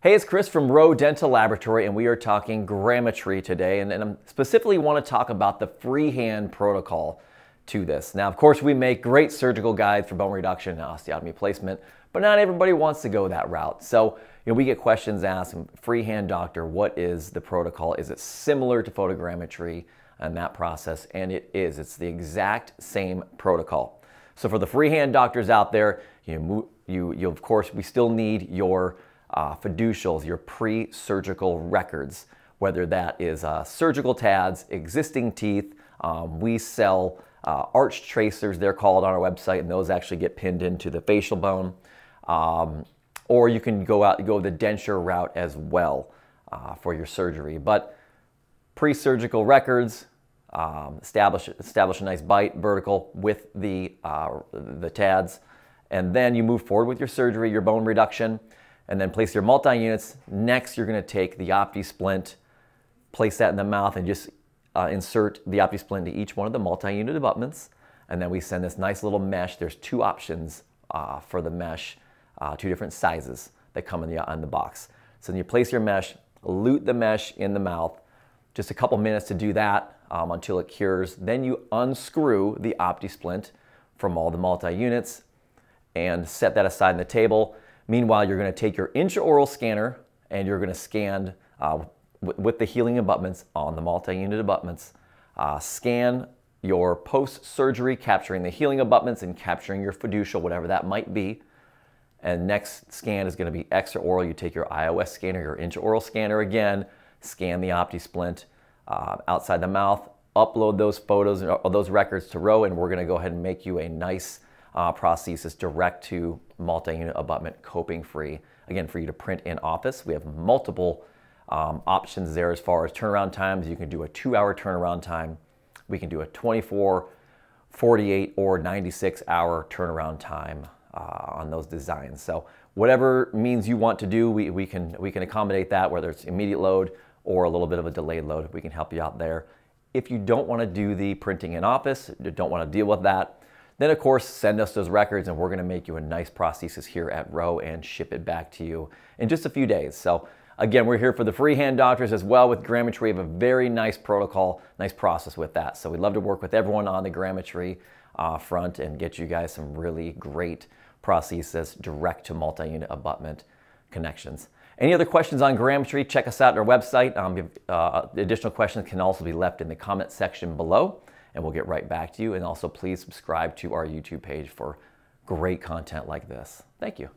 Hey, it's Chris from ROE Dental Laboratory, and we are talking grammetry today. And, and I specifically want to talk about the freehand protocol to this. Now, of course, we make great surgical guides for bone reduction and osteotomy placement, but not everybody wants to go that route. So, you know, we get questions asked, freehand doctor, what is the protocol? Is it similar to photogrammetry and that process? And it is. It's the exact same protocol. So for the freehand doctors out there, you, you, you of course, we still need your uh, fiducials, your pre-surgical records, whether that is uh, surgical TADs, existing teeth. Um, we sell uh, arch tracers, they're called on our website, and those actually get pinned into the facial bone. Um, or you can go out go the denture route as well uh, for your surgery. But pre-surgical records, um, establish establish a nice bite vertical with the uh, the TADs, and then you move forward with your surgery, your bone reduction and then place your multi-units. Next, you're gonna take the OptiSplint, place that in the mouth and just uh, insert the OptiSplint into each one of the multi-unit abutments. And then we send this nice little mesh. There's two options uh, for the mesh, uh, two different sizes that come in the, on the box. So then you place your mesh, lute the mesh in the mouth, just a couple minutes to do that um, until it cures. Then you unscrew the OptiSplint from all the multi-units and set that aside on the table. Meanwhile, you're going to take your intraoral scanner and you're going to scan uh, with the healing abutments on the multi-unit abutments, uh, scan your post-surgery, capturing the healing abutments and capturing your fiducial, whatever that might be. And next scan is going to be extraoral. You take your IOS scanner, your intraoral scanner again, scan the OptiSplint uh, outside the mouth, upload those photos or those records to ROE, and we're going to go ahead and make you a nice uh, prosthesis direct to multi-unit abutment coping free. Again, for you to print in office, we have multiple um, options there as far as turnaround times. You can do a two hour turnaround time. We can do a 24, 48, or 96 hour turnaround time uh, on those designs. So whatever means you want to do, we, we, can, we can accommodate that, whether it's immediate load or a little bit of a delayed load. We can help you out there. If you don't want to do the printing in office, don't want to deal with that, then of course, send us those records and we're gonna make you a nice prosthesis here at ROE and ship it back to you in just a few days. So again, we're here for the freehand doctors as well with Grammetry. We have a very nice protocol, nice process with that. So we'd love to work with everyone on the Grammetry uh, front and get you guys some really great prosthesis direct to multi-unit abutment connections. Any other questions on Grammetry, check us out on our website. Um, uh, additional questions can also be left in the comment section below and we'll get right back to you. And also please subscribe to our YouTube page for great content like this. Thank you.